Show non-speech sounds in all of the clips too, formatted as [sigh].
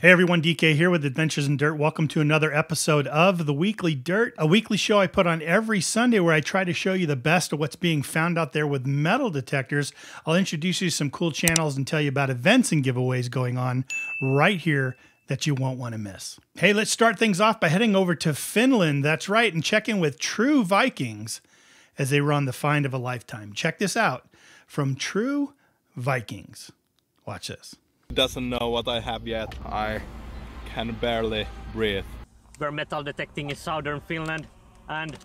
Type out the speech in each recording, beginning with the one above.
Hey everyone, DK here with Adventures in Dirt. Welcome to another episode of The Weekly Dirt, a weekly show I put on every Sunday where I try to show you the best of what's being found out there with metal detectors. I'll introduce you to some cool channels and tell you about events and giveaways going on right here that you won't want to miss. Hey, let's start things off by heading over to Finland. That's right, and check in with True Vikings as they run the find of a lifetime. Check this out from True Vikings. Watch this doesn't know what I have yet. I can barely breathe. We're metal detecting in southern Finland and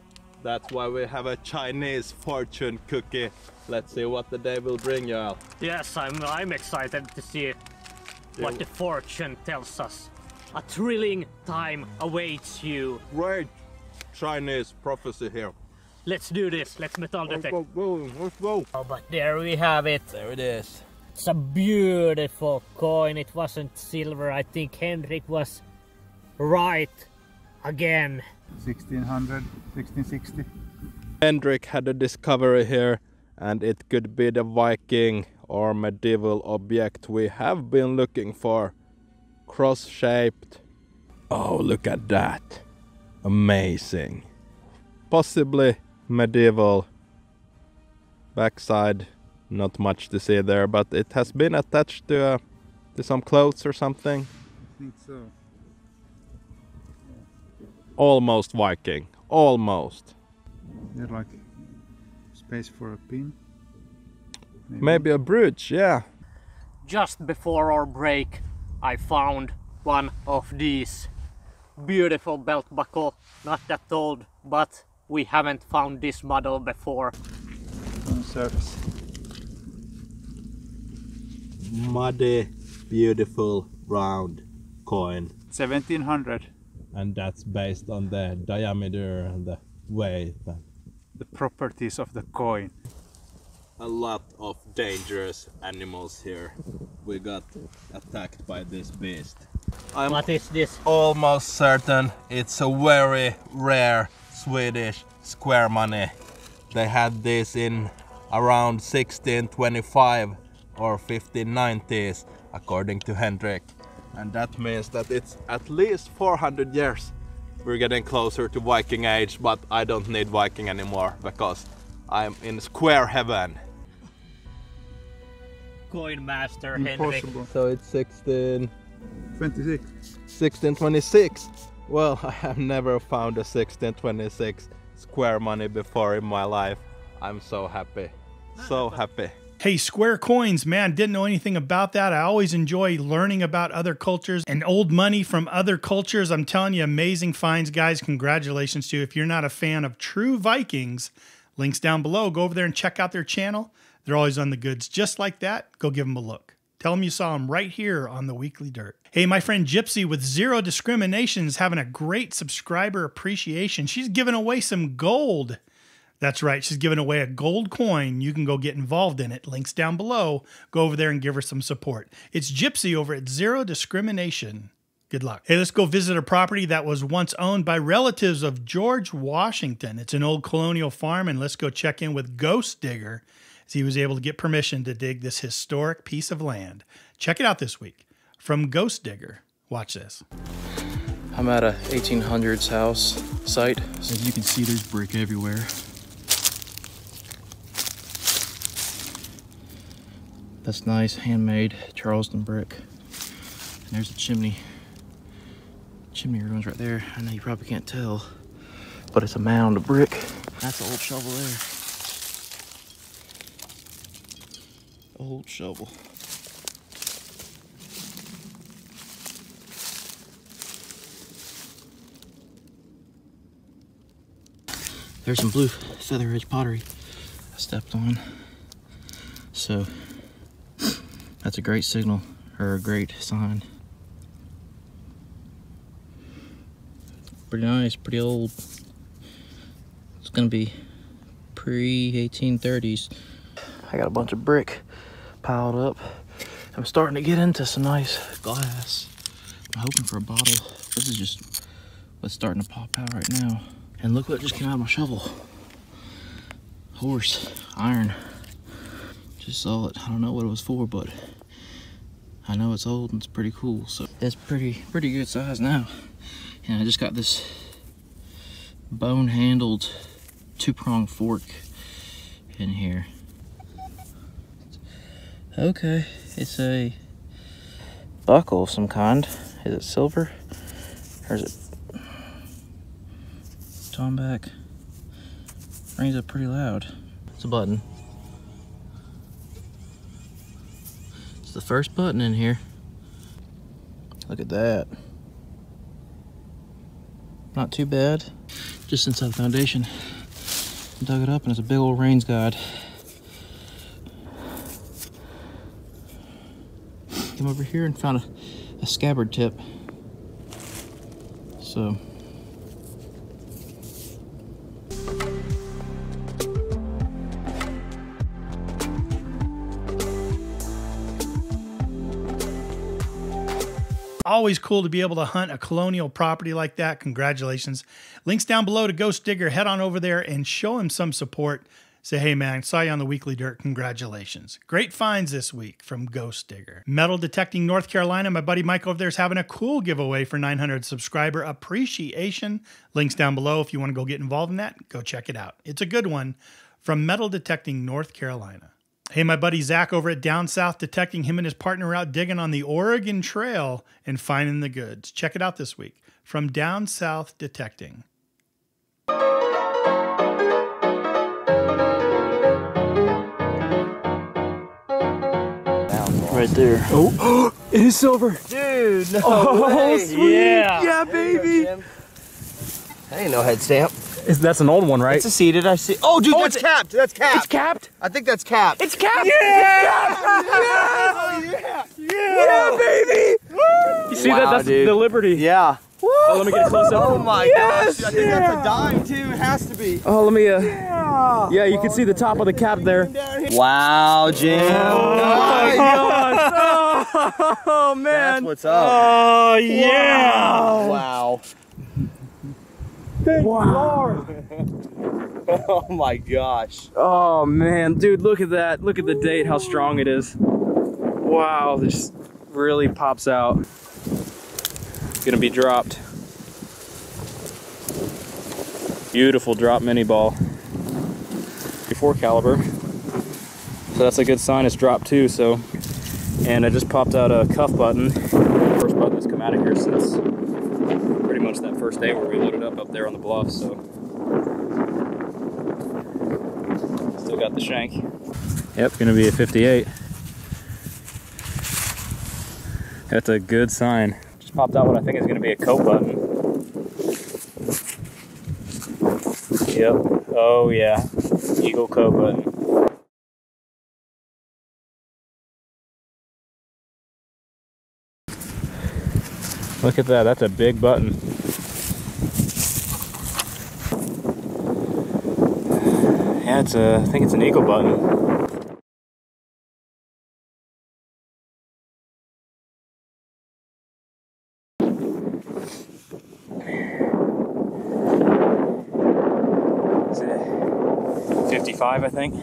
that's why we have a Chinese fortune cookie. Let's see what the day will bring you all. Yes, I'm I'm excited to see what the fortune tells us. A thrilling time awaits you. Great Chinese prophecy here. Let's do this. Let's metal detect. Let's go, let's go. Oh, but there we have it. There it is. It's a beautiful coin. It wasn't silver. I think Hendrik was right again. 1600, 1660. Hendrik had a discovery here and it could be the Viking or medieval object we have been looking for. Cross-shaped. Oh, look at that. Amazing. Possibly medieval. Backside not much to see there, but it has been attached to, uh, to some clothes or something. I think so. Yeah. Almost Viking. Almost. There's like space for a pin. Maybe. Maybe a brooch, yeah. Just before our break, I found one of these beautiful belt buckle. Not that old, but we haven't found this model before. On surface muddy, beautiful round coin. 1700. And that's based on the diameter and the weight. The properties of the coin. A lot of dangerous animals here. We got attacked by this beast. I'm what is this? Almost certain it's a very rare Swedish square money. They had this in around 1625 or 1590s according to Hendrik. And that means that it's at least 400 years. We're getting closer to Viking age, but I don't need Viking anymore because I'm in square heaven. Coin master Hendrik. So it's 16... 26. 1626. Well, [laughs] I have never found a 1626 square money before in my life. I'm so happy. So happy. Hey, Square Coins, man, didn't know anything about that. I always enjoy learning about other cultures and old money from other cultures. I'm telling you, amazing finds, guys. Congratulations to you. If you're not a fan of True Vikings, links down below. Go over there and check out their channel. They're always on the goods just like that. Go give them a look. Tell them you saw them right here on the Weekly Dirt. Hey, my friend Gypsy with Zero Discrimination is having a great subscriber appreciation. She's giving away some gold. That's right. She's giving away a gold coin. You can go get involved in it. Links down below. Go over there and give her some support. It's Gypsy over at Zero Discrimination. Good luck. Hey, let's go visit a property that was once owned by relatives of George Washington. It's an old colonial farm, and let's go check in with Ghostdigger as he was able to get permission to dig this historic piece of land. Check it out this week from Ghostdigger. Watch this. I'm at a 1800s house site. As you can see, there's brick everywhere. That's nice, handmade Charleston brick. And there's the chimney. Chimney ruins right there. I know you probably can't tell, but it's a mound of brick. That's an old shovel there. Old shovel. There's some blue feather edge pottery I stepped on. So that's a great signal or a great sign. Pretty nice, pretty old. It's gonna be pre-1830s. I got a bunch of brick piled up. I'm starting to get into some nice glass. I'm hoping for a bottle. This is just what's starting to pop out right now. And look what just came out of my shovel. Horse, iron. Just saw it. I don't know what it was for, but I know it's old and it's pretty cool, so it's pretty pretty good size now. And I just got this bone handled two prong fork in here. Okay, it's a buckle of some kind. Is it silver? Or is it tombac? Rings up pretty loud. It's a button. The first button in here. Look at that. Not too bad. Just inside the foundation. Dug it up and it's a big old reins guide. Came over here and found a, a scabbard tip. So Always cool to be able to hunt a colonial property like that. Congratulations. Links down below to Ghostdigger. Head on over there and show him some support. Say, hey man, saw you on the Weekly Dirt. Congratulations. Great finds this week from Ghostdigger. Metal Detecting North Carolina. My buddy Mike over there is having a cool giveaway for 900 subscriber appreciation. Links down below if you want to go get involved in that. Go check it out. It's a good one from Metal Detecting North Carolina. Hey, my buddy Zach over at Down South Detecting, him and his partner are out digging on the Oregon Trail and finding the goods. Check it out this week from Down South Detecting. right there. Oh, [gasps] it is silver. Dude, no Oh, way. sweet. Yeah. Yeah, baby. That ain't no head stamp. Is that's an old one, right? It's a seated. I see. Oh, dude, Oh, that's capped. That's capped. It's capped. I think that's capped. It's capped. Yeah. [laughs] yeah. Yeah, baby. You see that? That's dude. the Liberty. Yeah. Oh, let me get a close up. Oh my Yes, gosh. I think yeah. that's a dime too. It has to be. Oh, let me. Uh, yeah. you can see the top of the cap there. Wow, Jim. Oh my gosh. [laughs] Oh, man. That's what's up. Oh yeah. Wow. Wow. [laughs] Oh my gosh. Oh man, dude, look at that. Look at the date, how strong it is. Wow, this really pops out. Gonna be dropped. Beautiful drop minie ball. 34 caliber. So that's a good sign it's dropped too, so. And I just popped out a cuff button. First button that's come out of here since pretty much that first day where we loaded up up there on the bluff, so. Still got the shank. Yep, gonna be a 58. That's a good sign. Just popped out what I think is gonna be a coat button. Yep. Oh yeah. Eagle coat button. Look at that, that's a big button. It's a, I think it's an eagle button. Is it 55, I think?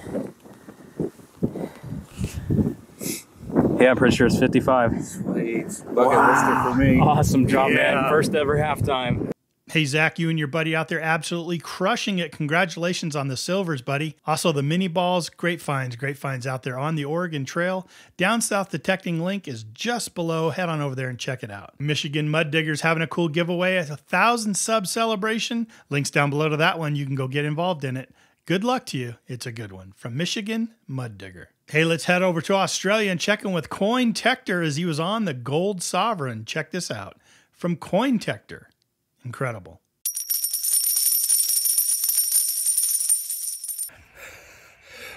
Yeah, I'm pretty sure it's 55. Sweet. Bucket lister for me. Awesome job, Yeah. man. First ever halftime. Hey, Zach, you and your buddy out there absolutely crushing it. Congratulations on the silvers, buddy. Also, the minie balls, great finds, great finds out there on the Oregon Trail. Down South Detecting link is just below. Head on over there and check it out. Michigan Mud Diggers having a cool giveaway, a thousand sub celebration. Links down below to that one. You can go get involved in it. Good luck to you. It's a good one. From Michigan Mud Digger. Hey, let's head over to Australia and check in with Cointector as he was on the Gold Sovereign. Check this out from Cointector. Incredible.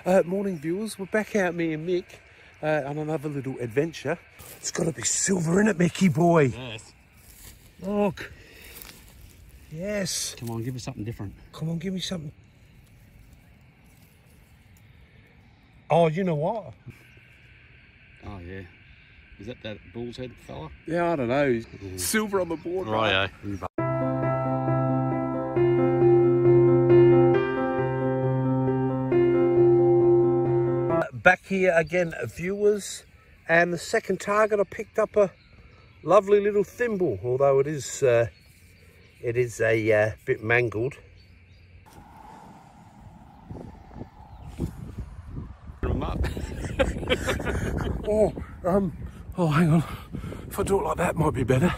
Uh, morning, viewers. We're back out, me and Mick, uh, on another little adventure. It's got to be silver in it, Mickey boy. Yes. Look. Yes. Come on, give me something different. Come on, give me something. Oh, you know what? Oh yeah. Is that that bull's head fella? Yeah, I don't know. Silver on the board. Right. Back here again, viewers, And the second target, I picked up a lovely little thimble, although it is uh, it is a uh, bit mangled. [laughs] oh, um, oh, hang on. If I do it like that, might be better.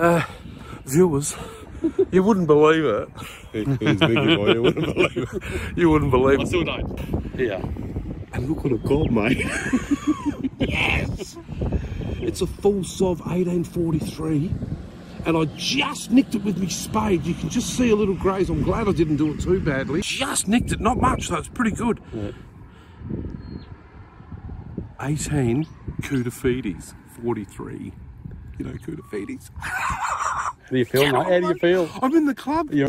Uh, viewers, you wouldn't believe it. [laughs] He's big boy, you wouldn't believe it. You wouldn't believe it. still don't. Yeah. And look what I've got, mate. yes! It's a full sov 1843. And I just nicked it with my spade. You can just see a little graze. I'm glad I didn't do it too badly. Just nicked it, not much, though. It's pretty good. 18 Kudafidis, 43. You know Kudafidis? How do you feel, mate? How do you feel? I'm in the club. Hey,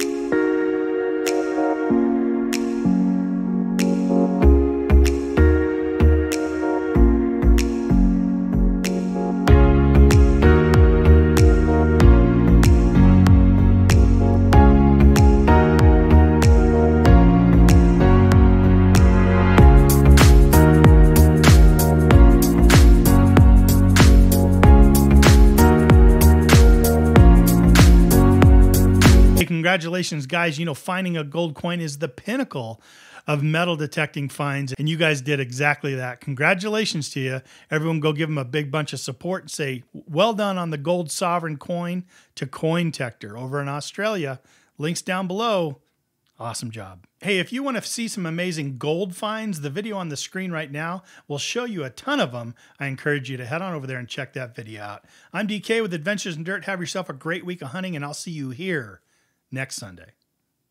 congratulations, guys. You know, finding a gold coin is the pinnacle of metal detecting finds, and you guys did exactly that. Congratulations to you. Everyone, go give them a big bunch of support and say, well done on the gold sovereign coin to Cointector over in Australia. Links down below. Awesome job. Hey, if you want to see some amazing gold finds, the video on the screen right now will show you a ton of them. I encourage you to head on over there and check that video out. I'm DK with Adventures in Dirt. Have yourself a great week of hunting, and I'll see you here next Sunday.